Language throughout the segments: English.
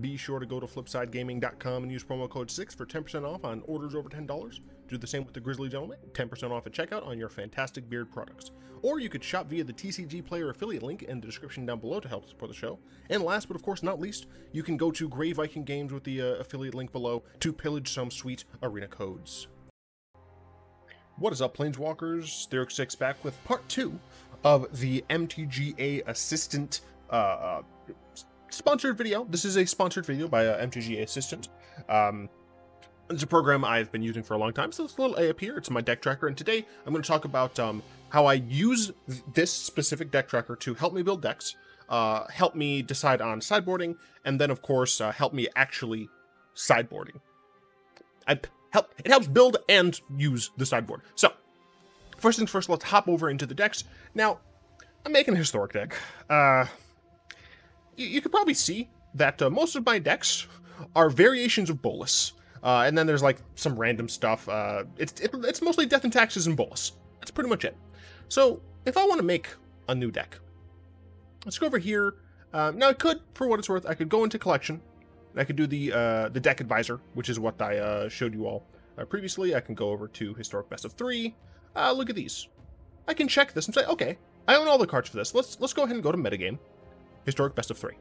be sure to go to flipsidegaming.com and use promo code SYX for 10% off on orders over $10. Do the same with the Grizzly Gentleman, 10% off at checkout on your fantastic beard products. Or you could shop via the TCG Player affiliate link in the description down below to help support the show. And last but of course not least, you can go to Grey Viking Games with the uh, affiliate link below to pillage some sweet arena codes. What is up, Planeswalkers? Thyrix Syx back with part 2 of the MTGA Assistant uh, uh, sponsored video. This is a sponsored video by uh, MTG Assistant. Um, it's a program I've been using for a long time, so it's a little A up here. It's my deck tracker, and today I'm going to talk about um, how I use this specific deck tracker to help me build decks, uh, help me decide on sideboarding, and then, of course, uh, help me actually sideboarding. I help it helps build and use the sideboard. So, first things first, let's hop over into the decks. Now, I'm making a historic deck. Uh, you, you could probably see that uh, most of my decks are variations of Bolas. Uh, and then there's like some random stuff. Uh, it's it, it's mostly Death and Taxes and Bolas. That's pretty much it. So if I want to make a new deck, let's go over here. Uh, now I could, for what it's worth, I could go into collection. I could do the uh, the deck advisor, which is what I uh, showed you all uh, previously. I can go over to historic best of three. Uh, look at these. I can check this and say, okay, I own all the cards for this. Let's let's go ahead and go to metagame, historic best of three.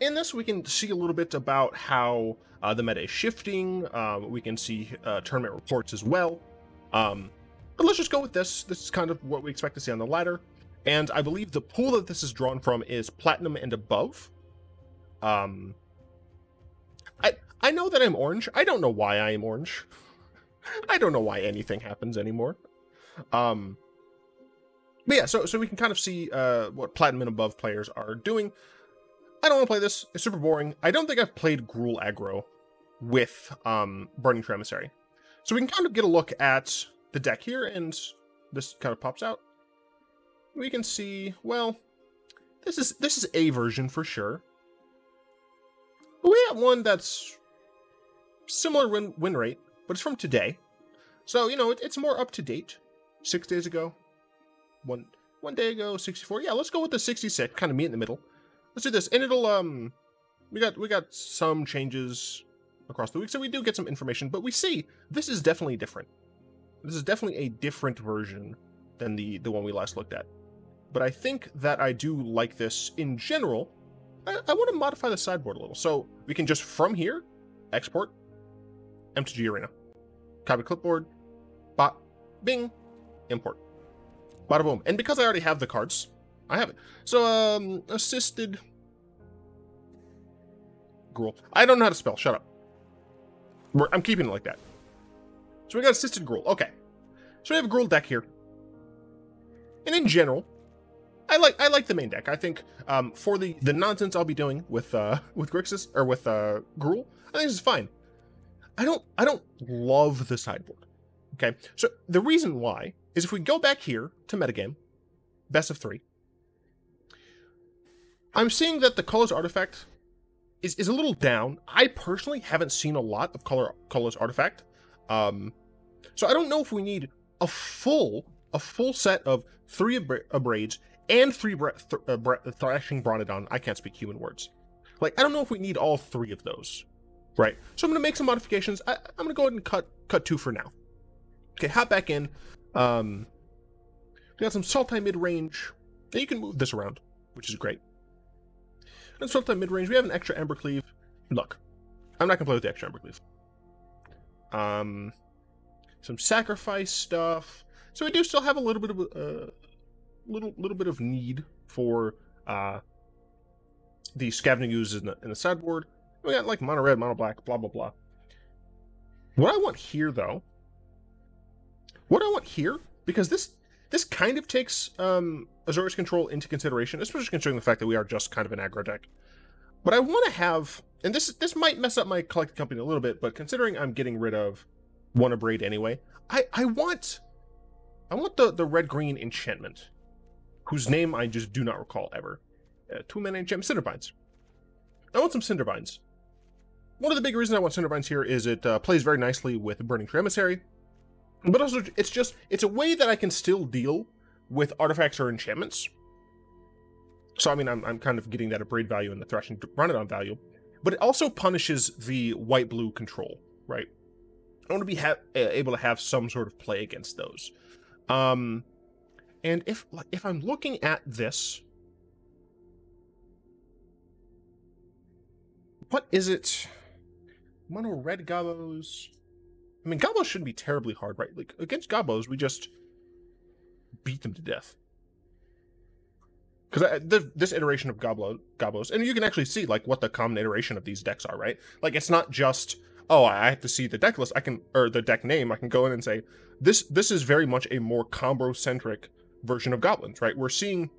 In this, we can see a little bit about how uh, the meta is shifting. Um, we can see uh, tournament reports as well. Um, but let's just go with this. This is kind of what we expect to see on the ladder. And I believe the pool that this is drawn from is platinum and above. Um, I I know that I'm orange. I don't know why I am orange. I don't know why anything happens anymore. Um, but yeah, so so we can kind of see uh, what platinum and above players are doing. I don't want to play this. It's super boring. I don't think I've played Gruul aggro with um, Burning Tree Emissary. So we can kind of get a look at the deck here, and this kind of pops out. We can see, well, this is this is a version for sure. But we have one that's similar win, win rate, but it's from today. So, you know, it, it's more up to date. Six days ago. One one day ago, 64. Yeah, let's go with the 66, kind of meet in the middle. Let's do this. And it'll, um, we got, we got some changes across the week, so we do get some information, but we see this is definitely different. This is definitely a different version than the, the one we last looked at. But I think that I do like this in general. I, I want to modify the sideboard a little. So we can just from here, export, MTG Arena. Copy clipboard, bot, bing, import. Bada boom. And because I already have the cards, I have it. So, um, assisted Gruul. I don't know how to spell. Shut up. We're, I'm keeping it like that. So we got assisted Gruul. Okay. So we have a Gruul deck here. And in general, I like I like the main deck. I think um, for the the nonsense I'll be doing with uh, with Grixis or with uh, Gruul, I think this is fine. I don't I don't love the sideboard. Okay, so the reason why is if we go back here to metagame, best of three, I'm seeing that the colors artifact is, is a little down. I personally haven't seen a lot of color colors artifact. Um, so I don't know if we need a full a full set of three abrades and three th uh, thrashing Bronodon. I can't speak human words. Like I don't know if we need all three of those, right? So I'm gonna make some modifications. I, am gonna go ahead and cut cut two for now. Okay, hop back in. Um, we got some Sultai mid range. Now you can move this around, which is great. And Sultai mid range, we have an extra Embercleave. Look, I'm not gonna play with the extra Embercleave. Um, some sacrifice stuff. So we do still have a little bit of a uh, little little bit of need for uh, the scavenging ooze in the, in the sideboard. We got like mono red, mono black, blah blah blah. What I want here, though, what I want here, because this this kind of takes um, Azorius control into consideration, especially considering the fact that we are just kind of an aggro deck. But I want to have, and this this might mess up my collected company a little bit, but considering I'm getting rid of one abrade anyway, I I want I want the the red green enchantment, whose name I just do not recall ever. Uh, two mana enchantment Cindervines. I want some Cindervines. One of the big reasons I want Cindervines here is it uh, plays very nicely with Burning Tree Emissary, but also it's just it's a way that I can still deal with artifacts or enchantments So, I mean, I'm, I'm kind of getting that Abrade value and the Thrashing on value. But it also punishes the white-blue control, right? I want to be ha able to have some sort of play against those. Um, and if if I'm looking at this, what is it? Mono red gobos. I mean, gobos shouldn't be terribly hard, right? Like against gobos, we just beat them to death. Because uh, this iteration of Goblo, Gobos, and you can actually see like what the common iteration of these decks are, right? Like it's not just oh, I have to see the deck list. I can or the deck name. I can go in and say this. This is very much a more combo centric version of goblins, right? We're seeing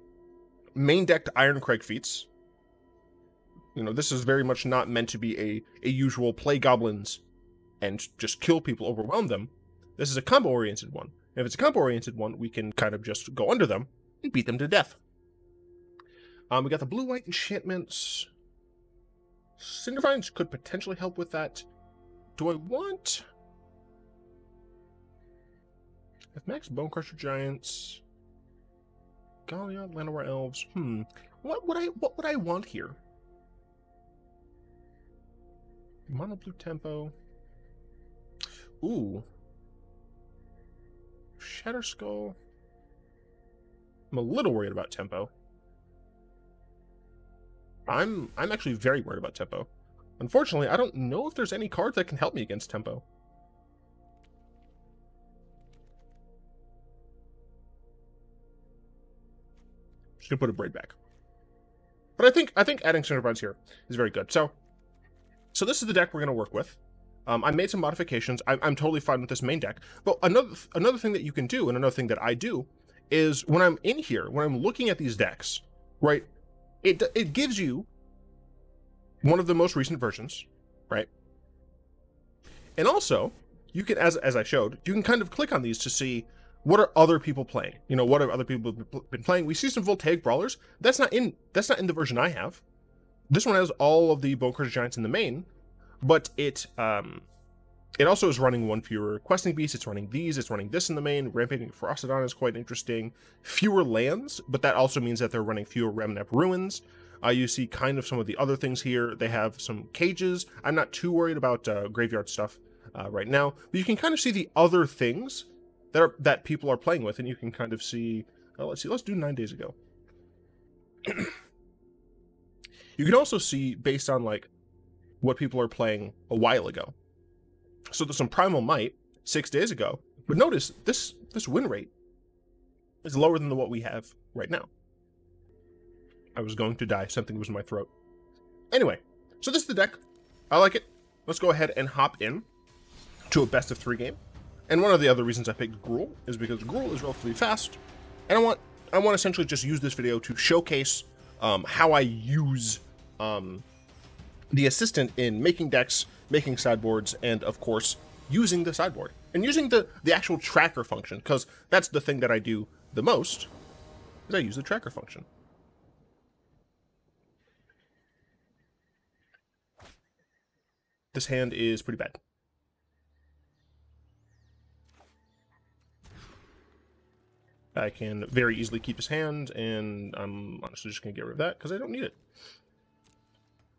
main decked Irencrag feats. You know, this is very much not meant to be a a usual play goblins and just kill people, overwhelm them. This is a combo oriented one. If it's a combo oriented one, we can kind of just go under them and beat them to death. Um, we got the blue white enchantments. Cindervines could potentially help with that. Do I want... If Max Bonecrusher Giants... Gallia, Llanowar Elves... Hmm. What would I what would I want here? Mono Blue Tempo. Ooh. Shatterskull. I'm a little worried about Tempo. I'm I'm actually very worried about Tempo. Unfortunately, I don't know if there's any cards that can help me against tempo. Just gonna put Abrade back. But I think I think adding Cindervines here is very good. So, so this is the deck we're gonna work with. Um, I made some modifications. I, I'm totally fine with this main deck. But another another thing that you can do, and another thing that I do, is when I'm in here, when I'm looking at these decks, right? It it gives you one of the most recent versions, right? And also, you can, as, as I showed, you can kind of click on these to see what are other people playing. You know, what have other people been playing? We see some Voltaic Brawlers. That's not in that's not in the version I have. This one has all of the Bonecrusher Giants in the main, but it um it also is running one fewer questing beast. It's running these. It's running this in the main. Rampaging Ferocidon is quite interesting. Fewer lands, but that also means that they're running fewer Ramunap ruins. Uh, you see kind of some of the other things here. They have some cages. I'm not too worried about uh, graveyard stuff uh, right now, but you can kind of see the other things that are that people are playing with, and you can kind of see. Uh, let's see. Let's do nine days ago. you can also see based on like what people are playing a while ago. So there's some primal might six days ago, but notice this this win rate is lower than the, what we have right now. I was going to die. Something was in my throat. Anyway, so this is the deck. I like it. Let's go ahead and hop in to a best of three game. And one of the other reasons I picked Gruul is because Gruul is relatively fast, and I want I want to essentially just use this video to showcase um, how I use um, the assistant in making decks, making sideboards, and of course using the sideboard and using the the actual tracker function because that's the thing that I do the most is I use the tracker function. This hand is pretty bad. I can very easily keep his hand, and I'm honestly just going to get rid of that because I don't need it.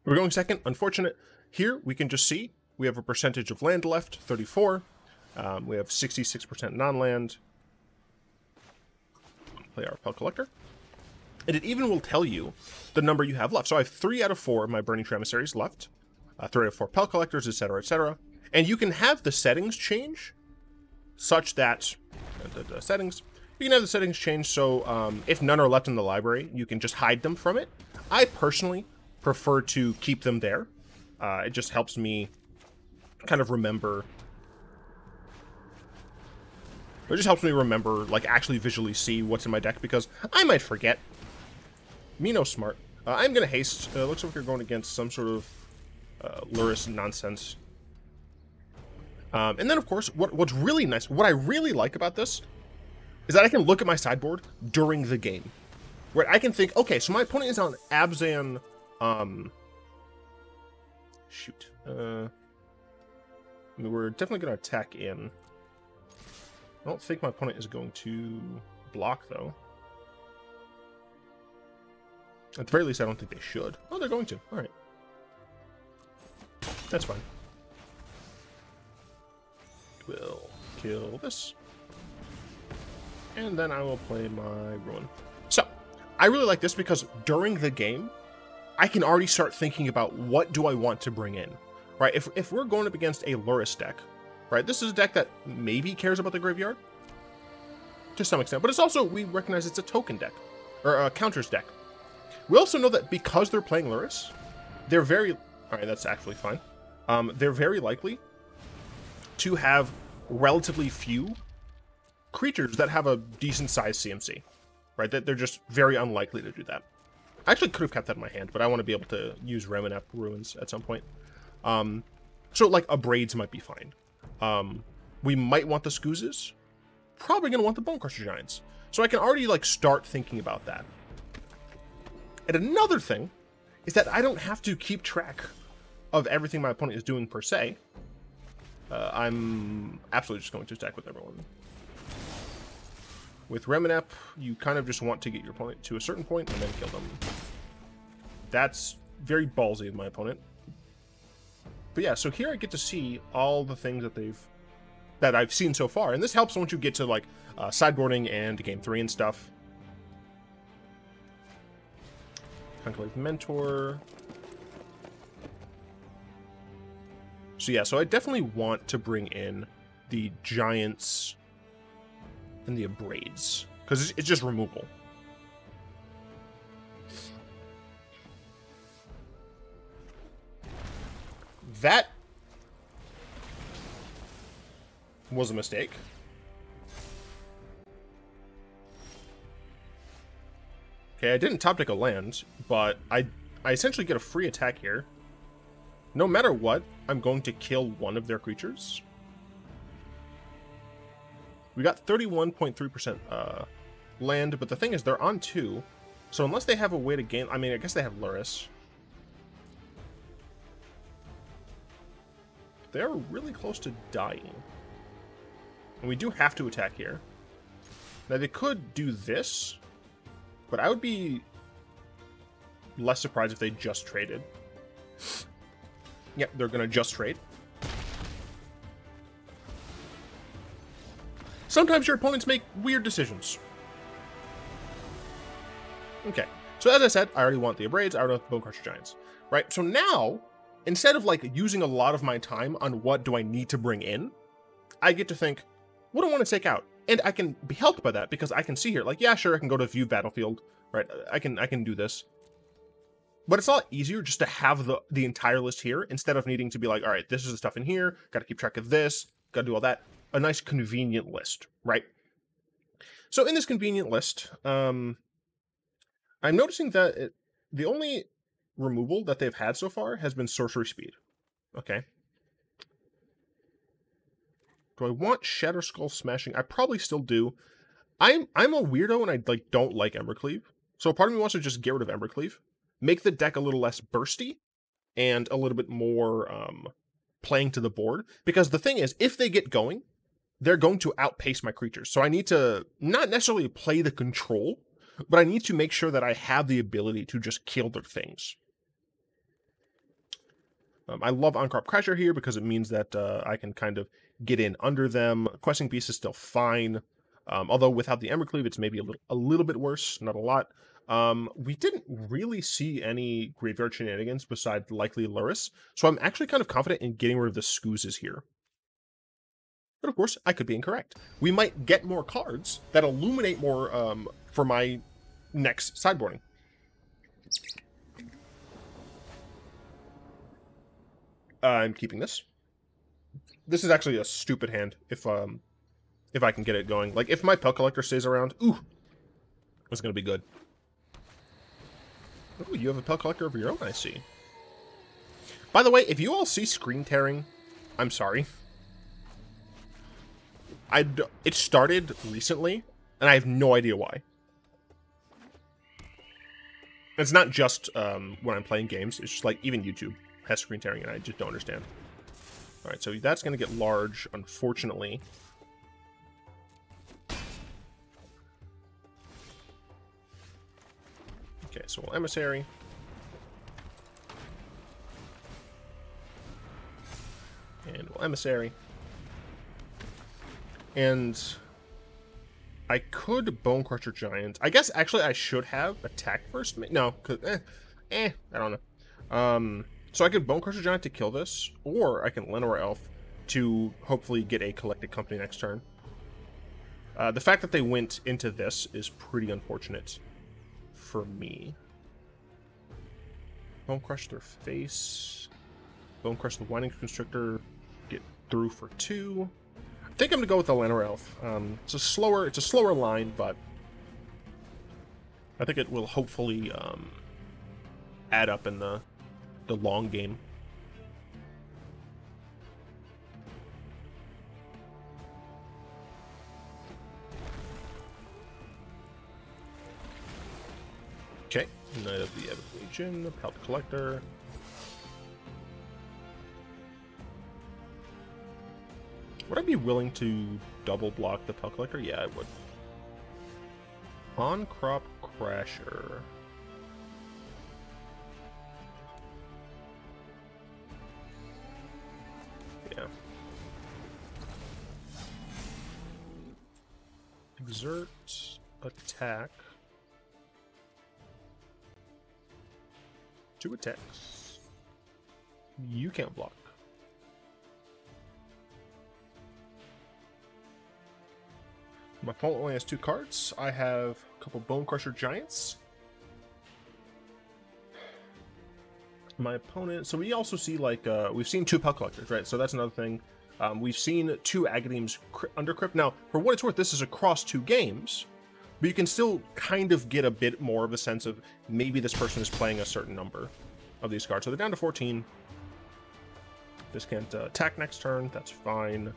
We're going second. Unfortunate. Here, we can just see we have a percentage of land left, 34. Um, we have 66% non-land. Play our Pelt Collector. And it even will tell you the number you have left. So I have three out of four of my Burning Tree Emissaries left uh, three or four Pelt Collectors, etc., etc. And you can have the settings change such that uh, the, the, settings you can have the settings change so um, if none are left in the library, you can just hide them from it. I personally prefer to keep them there. Uh, it just helps me kind of remember. It just helps me remember, like, actually visually see what's in my deck because I might forget. Me no smart. Uh, I'm gonna haste. Uh, looks like we're going against some sort of uh, Lurrus nonsense. Um, and then, of course, what, what's really nice, what I really like about this, is that I can look at my sideboard during the game. Where I can think, okay, so my opponent is on Abzan, um, shoot. Uh, I mean, we're definitely going to attack in. I don't think my opponent is going to block, though. At the very least, I don't think they should. Oh, they're going to. All right. That's fine. We'll kill this. And then I will play my Ruin. So, I really like this because during the game, I can already start thinking about what do I want to bring in, right? If, if we're going up against a Lurrus deck, right? This is a deck that maybe cares about the graveyard to some extent, but it's also, we recognize it's a token deck or a counters deck. We also know that because they're playing Lurrus, they're very, all right, that's actually fine. Um, they're very likely to have relatively few creatures that have a decent sized CMC, right? That they're just very unlikely to do that. I actually could have kept that in my hand, but I want to be able to use Ramunap Ruins at some point. Um, so like Abrades might be fine. Um, we might want the Scoozes. Probably going to want the Bonecrusher Giants. So I can already like start thinking about that. And another thing is that I don't have to keep track of everything my opponent is doing per se. Uh, I'm absolutely just going to attack with everyone. With Ramunap, you kind of just want to get your opponent to a certain point and then kill them. That's very ballsy of my opponent. But yeah, so here I get to see all the things that they've that I've seen so far, and this helps once you get to like uh, sideboarding and game three and stuff. Conclave Mentor. So yeah, so I definitely want to bring in the Giants and the Abrades, because it's just removal. That was a mistake. Okay, I didn't top deck a land, but I I essentially get a free attack here. No matter what, I'm going to kill one of their creatures. We got 31.3% uh, land, but the thing is, they're on two. So unless they have a way to gain... I mean, I guess they have Lurrus. They're really close to dying. And we do have to attack here. Now, they could do this, but I would be less surprised if they just traded. Yep, they're to just trade. Sometimes your opponents make weird decisions. Okay, so as I said, I already want the Abrades, I already want the Bonecrusher Giants, right? So now, instead of like using a lot of my time on what do I need to bring in, I get to think, what do I want to take out? And I can be helped by that because I can see here, like, yeah, sure, I can go to view battlefield, right? I can I can do this. But it's a lot easier just to have the, the entire list here instead of needing to be like, all right, this is the stuff in here, got to keep track of this, got to do all that a nice convenient list, right? So in this convenient list, um, I'm noticing that it, the only removal that they've had so far has been sorcery speed. Okay. Do I want Shatterskull Smashing? I probably still do. I'm I'm a weirdo and I like don't like Embercleave. So part of me wants to just get rid of Embercleave, make the deck a little less bursty, and a little bit more um, playing to the board. Because the thing is, if they get going, they're going to outpace my creatures. So I need to not necessarily play the control, but I need to make sure that I have the ability to just kill their things. Um, I love Ahn-Crop Crasher here because it means that uh, I can kind of get in under them. Questing Beast is still fine, um, although without the Embercleave, it's maybe a little, a little bit worse, not a lot. Um, we didn't really see any graveyard shenanigans besides likely Lurrus, so I'm actually kind of confident in getting rid of the Scoozes here. But of course, I could be incorrect. We might get more cards that illuminate more um, for my next sideboarding. I'm keeping this. This is actually a stupid hand if um if I can get it going. Like if my Pelt Collector stays around, ooh, it's gonna be good. Oh, you have a Pelt Collector of your own, I see. By the way, if you all see screen tearing, I'm sorry. I it started recently, and I have no idea why. It's not just um, when I'm playing games. It's just like even YouTube has screen tearing, and I just don't understand. All right, so that's going to get large, unfortunately. Okay, so we'll emissary. And we'll emissary. And I could Bone Crusher Giant. I guess actually I should have attack first. No, cause eh, eh, I don't know. Um, so I could Bone Crusher Giant to kill this, or I can Llanowar Elf to hopefully get a Collected Company next turn. Uh, the fact that they went into this is pretty unfortunate for me. Bone Crush their face. Bone Crush the Winding Constrictor. Get through for two. Think I'm gonna go with the Llanowar Elf. Um, it's a slower, it's a slower line, but I think it will hopefully um, add up in the the long game. Okay, Knight of the Ebon Legion, Pelt Collector. Willing to double block the Pelt Collector? Yeah, I would. Ahn-Crop Crasher. Yeah. Exert, attack. Two attacks. You can't block. My opponent only has two cards. I have a couple Bone Crusher Giants. My opponent. So we also see like uh, we've seen two Pelt Collectors, right? So that's another thing. Um, we've seen two Agadeem's Undercrypt. Now, for what it's worth, this is across two games, but you can still kind of get a bit more of a sense of maybe this person is playing a certain number of these cards. So they're down to 14. This can't uh, attack next turn. That's fine.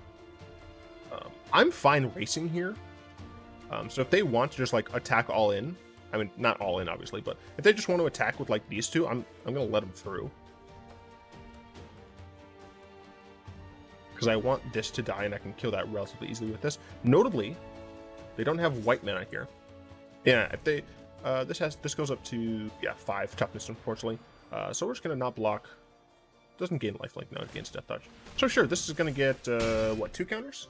Um, I'm fine racing here. Um, so if they want to just like attack all in, I mean not all in obviously, but if they just want to attack with like these two, I'm I'm gonna let them through. Because I want this to die and I can kill that relatively easily with this. Notably, they don't have white mana here. Yeah, if they uh, this has this goes up to yeah five toughness unfortunately. Uh, so we're just gonna not block. Doesn't gain lifelink, no, it gains death touch. So sure, this is gonna get uh, what two counters?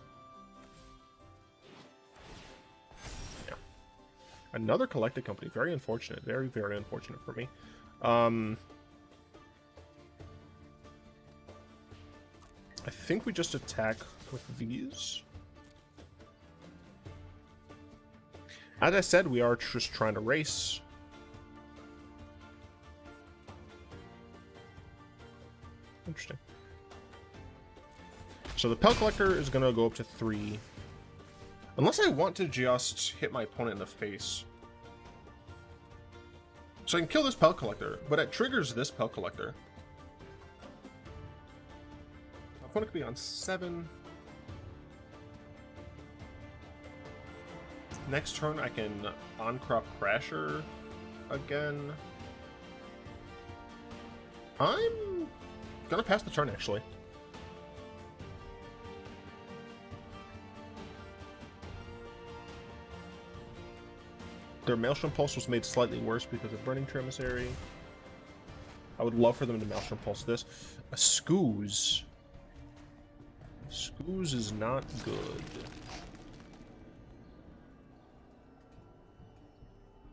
Another collected company. Very unfortunate. Very, very unfortunate for me. Um, I think we just attack with these. As I said, we are just trying to race. Interesting. So the Pelt Collector is going to go up to three. Unless I want to just hit my opponent in the face. So I can kill this Pelt Collector, but it triggers this Pelt Collector. My opponent could be on 7. Next turn I can Ahn-Crop Crasher again. I'm gonna pass the turn, actually. Their Maelstrom Pulse was made slightly worse because of Burning Tremissary. I would love for them to Maelstrom Pulse this. A Scooze. Scooze is not good.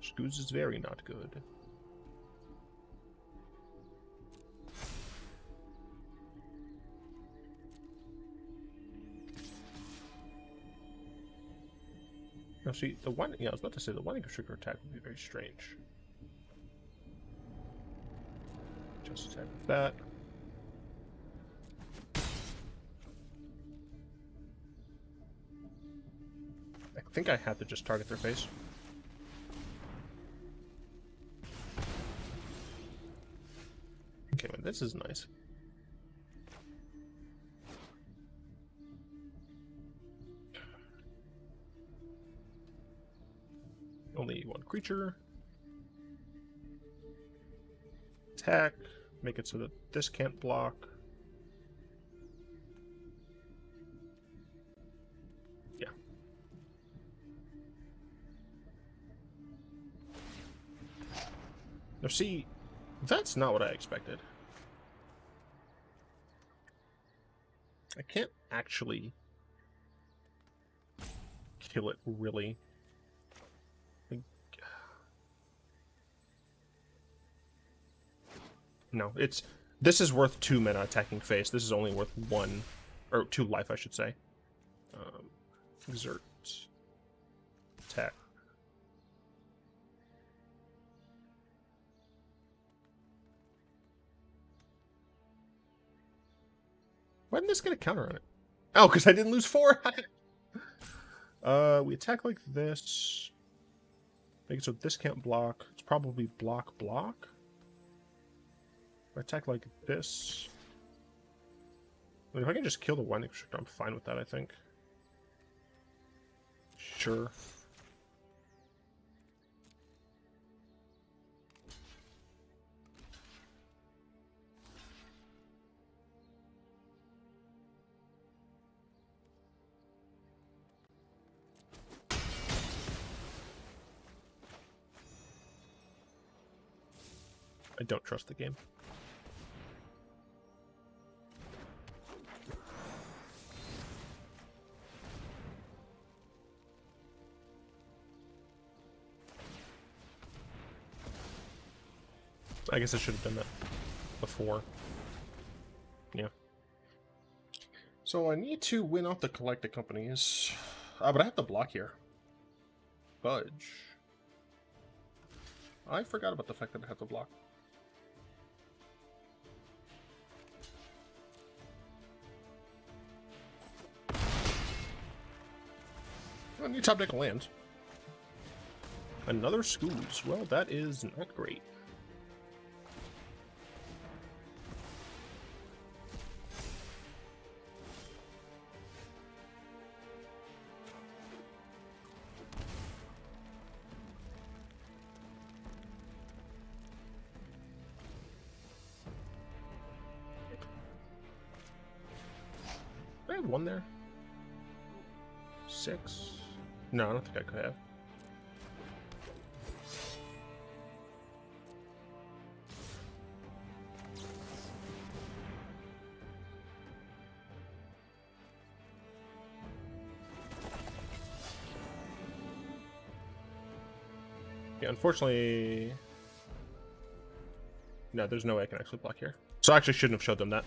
Scooze is very not good. Now see, the one, yeah, I was about to say the one Constrictor attack would be very strange. Just attack with that. I think I have to just target their face. Okay, well, this is nice. Only one creature. Attack. Make it so that this can't block. Yeah. Now see, that's not what I expected. I can't actually kill it, really. No, it's... This is worth two mana attacking face. This is only worth one, or two life, I should say. Um, exert. Attack. Why didn't this get a counter on it? Oh, because I didn't lose four. uh, we attack like this. Make it so this can't block. It's probably block block. I attack like this. If I can just kill the one I'm fine with that, I think. Sure. I don't trust the game. I guess I should have done that before. Yeah. So I need to win off the collected companies. Uh, but I have to block here. Budge. I forgot about the fact that I have to block. Oh, new top deck lands. Another schools. Well, that is not great. No, I don't think I could have. Yeah, unfortunately... No, there's no way I can actually block here. So I actually shouldn't have showed them that.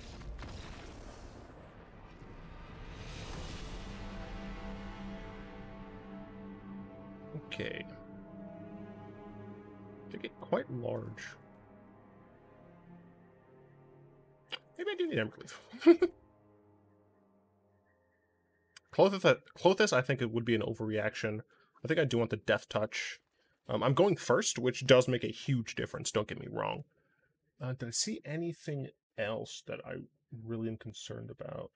Okay. They get quite large. Maybe I do need Embercleave. Klothys, Klothys, I think it would be an overreaction. I think I do want the Death Touch. Um, I'm going first, which does make a huge difference, don't get me wrong. Uh, did I see anything else that I really am concerned about?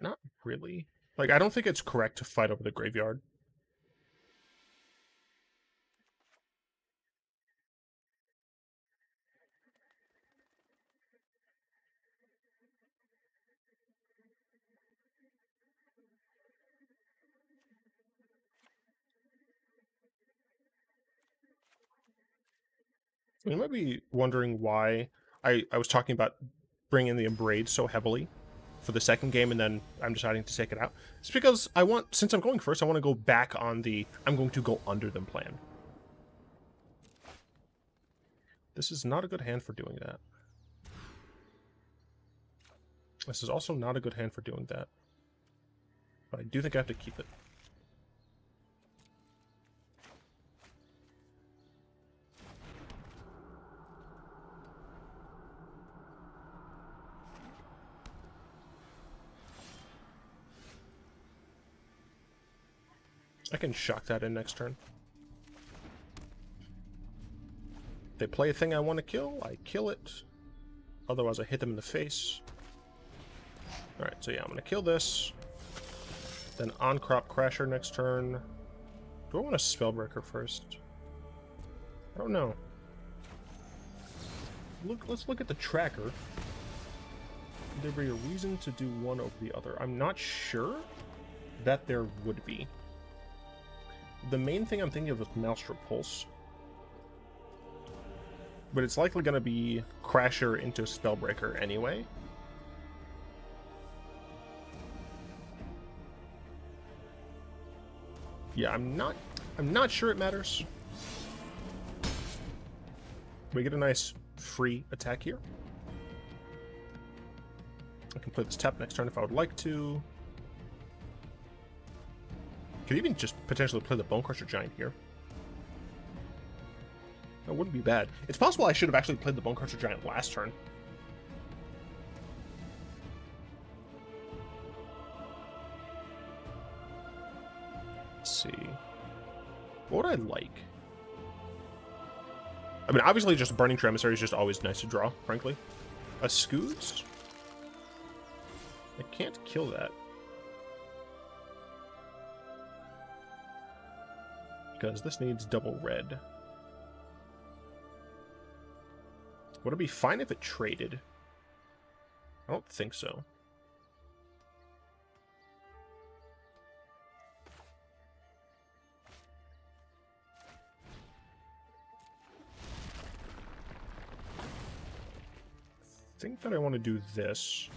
Not really. Like, I don't think it's correct to fight over the graveyard. You might be wondering why I, I was talking about bringing the Abrade so heavily for the second game and then I'm deciding to take it out. It's because I want, since I'm going first, I want to go back on the I'm going to go under them plan. This is not a good hand for doing that. This is also not a good hand for doing that. But I do think I have to keep it. I can shock that in next turn. They play a thing I want to kill, I kill it. Otherwise I hit them in the face. Alright, so yeah, I'm going to kill this. Then Ahn-Crop Crasher next turn. Do I want a Spellbreaker first? I don't know. Look, let's look at the tracker. Would there be a reason to do one over the other? I'm not sure that there would be. The main thing I'm thinking of is Maelstrom Pulse. but it's likely going to be Crasher into Spellbreaker anyway. Yeah, I'm not I'm not sure it matters. We get a nice free attack here. I can play this tap next turn if I would like to. Could even just potentially play the Bonecrusher Giant here. That wouldn't be bad. It's possible I should have actually played the Bonecrusher Giant last turn. Let's see. What would I like? I mean, obviously just Burning Tree Emissary is just always nice to draw, frankly. A Scooz? I can't kill that. Because this needs double red. Would it be fine if it traded? I don't think so. I think that I want to do this.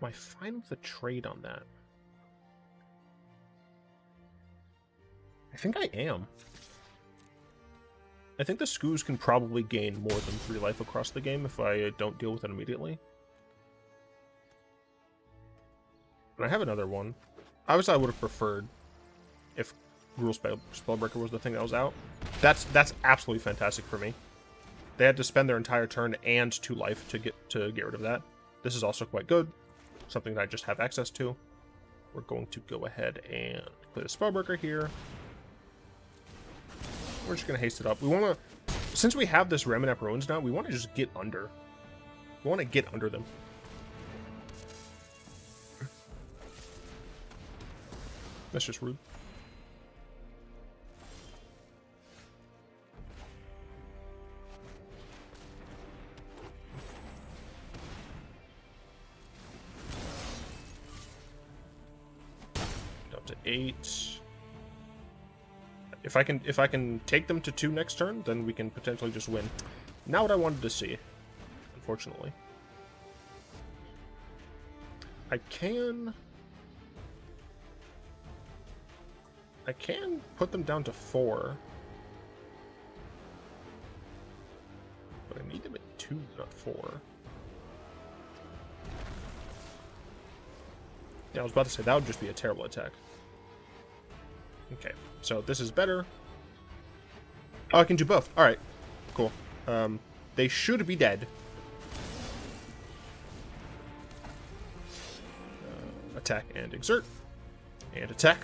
Am I fine with the trade on that? I think I am. I think the Scooz can probably gain more than 3 life across the game if I uh, don't deal with it immediately. And I have another one. Obviously, I would have preferred if Gruul Spell Spellbreaker was the thing that was out. That's that's absolutely fantastic for me. They had to spend their entire turn and 2 life to get to get rid of that. This is also quite good. Something that I just have access to. We're going to go ahead and play the Spellbreaker here. We're just going to haste it up. We want to, since we have this Ramunap Ruins now, we want to just get under. We want to get under them. That's just rude. Eight. If I can if I can take them to two next turn, then we can potentially just win. Not what I wanted to see, unfortunately. I can... I can put them down to four. But I need them at two, not four. Yeah, I was about to say, that would just be a terrible attack. Okay, so this is better. Oh, I can do both. All right, cool. Um, they should be dead. Uh, attack and exert. And attack.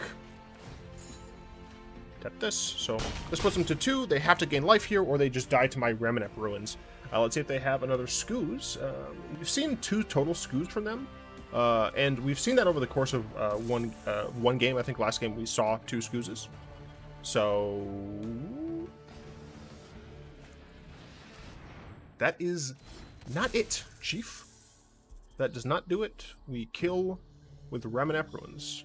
Tap this. So this puts them to two. They have to gain life here, or they just die to my Ramunap Ruins. Uh, let's see if they have another Scooz. Um, we've seen two total Scooz from them. Uh, and we've seen that over the course of uh, one uh, one game. I think last game we saw two Scoozes. So that is not it, Chief. That does not do it. We kill with Ramunap Ruins.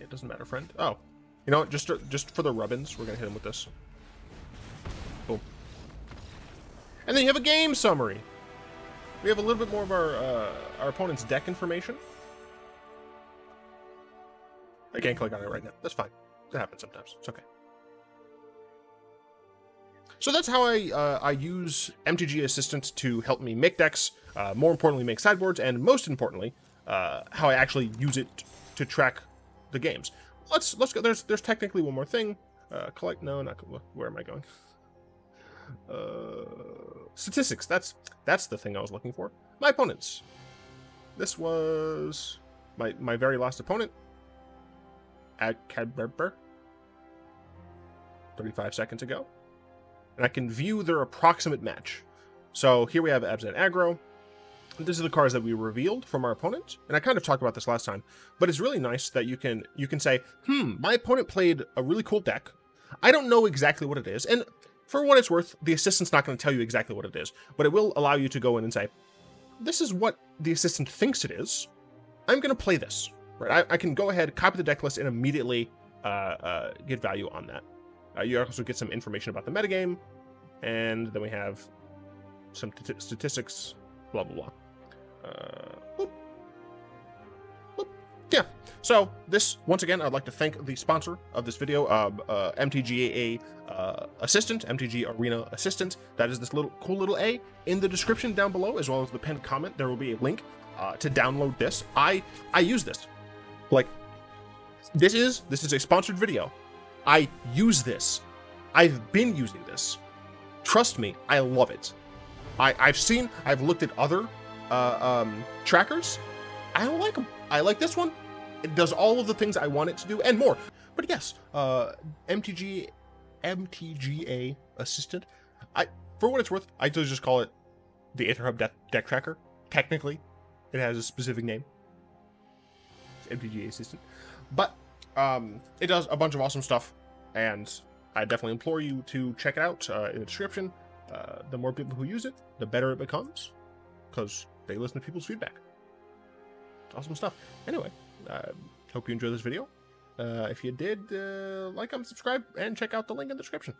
It doesn't matter, friend. Oh, you know what? Just just for the rubbins, we're gonna hit him with this. And then you have a game summary. We have a little bit more of our uh, our opponent's deck information. I can't click on it right now. That's fine. That happens sometimes. It's okay. So that's how I uh, I use MTG Assistant to help me make decks. Uh, more importantly, make sideboards, and most importantly, uh, how I actually use it to track the games. Let's let's go. There's there's technically one more thing. Uh, collect. No, not. Where am I going? Uh, statistics. That's that's the thing I was looking for. My opponents. This was my my very last opponent. At Cadberber. 35 seconds ago. And I can view their approximate match. So here we have Abzan Aggro. This are the cards that we revealed from our opponent, and I kind of talked about this last time, but it's really nice that you can you can say, hmm, my opponent played a really cool deck. I don't know exactly what it is, and for what it's worth, the assistant's not going to tell you exactly what it is, but it will allow you to go in and say, this is what the assistant thinks it is, I'm going to play this. Right? I, I, can go ahead, copy the deck list, and immediately uh, uh, get value on that. Uh, you also get some information about the metagame, and then we have some statistics, blah, blah, blah. Uh. Yeah. So this, once again, I'd like to thank the sponsor of this video, uh, uh, MTGA uh, Assistant, MTG Arena Assistant. That is this little cool little A in the description down below, as well as the pinned comment. There will be a link uh, to download this. I I use this. Like, this is this is a sponsored video. I use this. I've been using this. Trust me, I love it. I, I've seen, I've looked at other uh, um, trackers. I don't like them. I like this one. It does all of the things I want it to do and more. But yes, uh, MTG, MTGA Assistant. I, for what it's worth, I just call it the Aether Hub deck, deck Tracker. Technically, it has a specific name. It's MTGA Assistant. But um, it does a bunch of awesome stuff, and I definitely implore you to check it out uh, in the description. Uh, the more people who use it, the better it becomes, because they listen to people's feedback. Awesome stuff. Anyway, uh, hope you enjoyed this video. Uh, if you did, uh, like, comment, subscribe, and check out the link in the description.